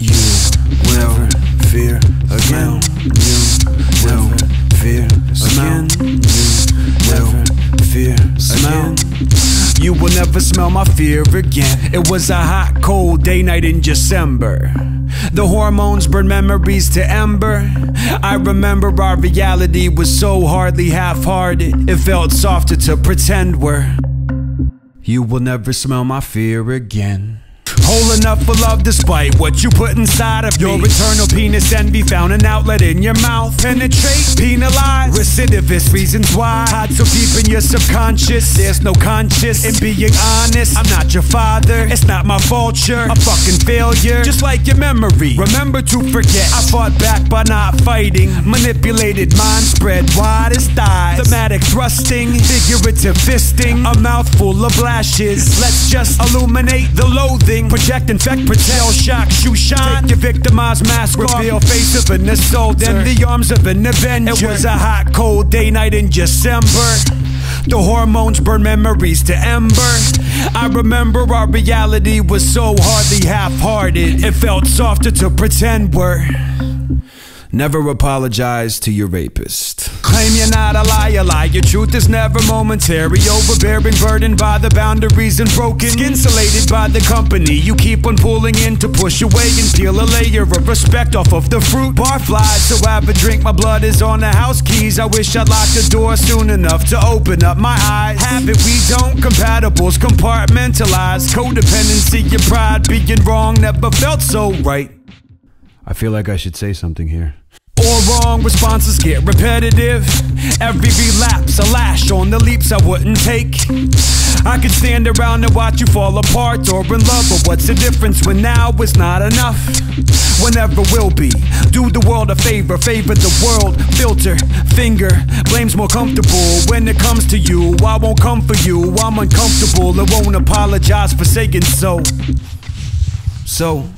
You will fear again. You will fear again. You will fear again. You will never smell my fear again. It was a hot, cold day night in December. The hormones burn memories to ember. I remember our reality was so hardly half hearted. It felt softer to pretend we're. You will never smell my fear again. Whole enough for love despite what you put inside of Your eternal penis envy found an outlet in your mouth. Penetrate, penalize, recidivist reasons why. Hide so deep in your subconscious There's no conscious. In being honest I'm not your father, it's not my fault you're a fucking failure. Just like your memory, remember to forget. I fought back by not fighting. Manipulated mind spread wide as thighs. Thematic thrusting, figurative fisting. A mouthful of lashes. Let's just illuminate the loathing Project, infect, pretend, shock, shoe shine Take your victimized mask Reveal face of an assault In the arms of an avenger It was a hot, cold day night in December the hormones burn memories to ember. I remember our reality was so hardly half hearted. It felt softer to pretend we're. Never apologize to your rapist. Claim you're not a liar, lie. Your truth is never momentary. Overbearing, burdened by the boundaries and broken. Insulated by the company you keep on pulling in to push away and peel a layer of respect off of the fruit. Bar flies, so have a drink. My blood is on the house keys. I wish I'd lock the door soon enough to open up my eyes. Habit we don't, compatibles compartmentalize. Codependency, your pride being wrong never felt so right. I feel like I should say something here. Or wrong responses get repetitive. Every relapse, a lash on the leaps I wouldn't take. I could stand around and watch you fall apart or in love, but what's the difference when now is not enough? Whenever will be. Do the world a favor, favor the world. Filter, finger, blame's more comfortable when it comes to you. I won't come for you, I'm uncomfortable. I won't apologize for saying so. So.